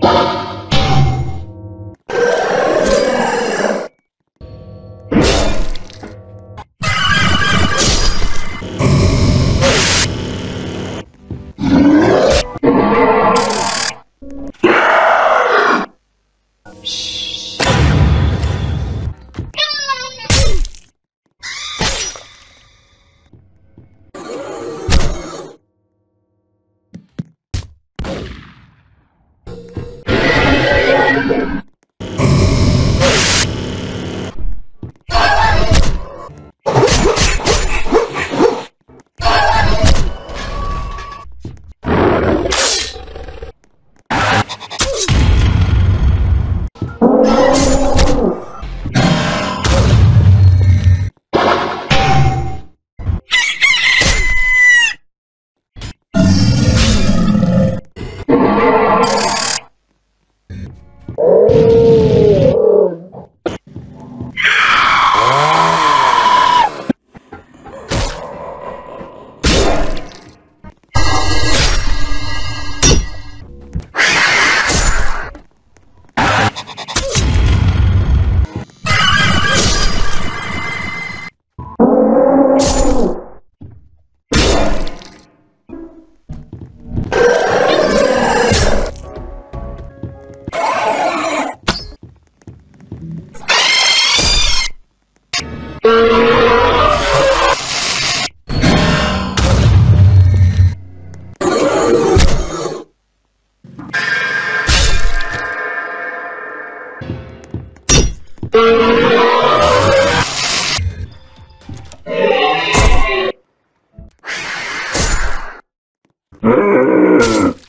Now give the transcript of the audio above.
Bye. Grrrr!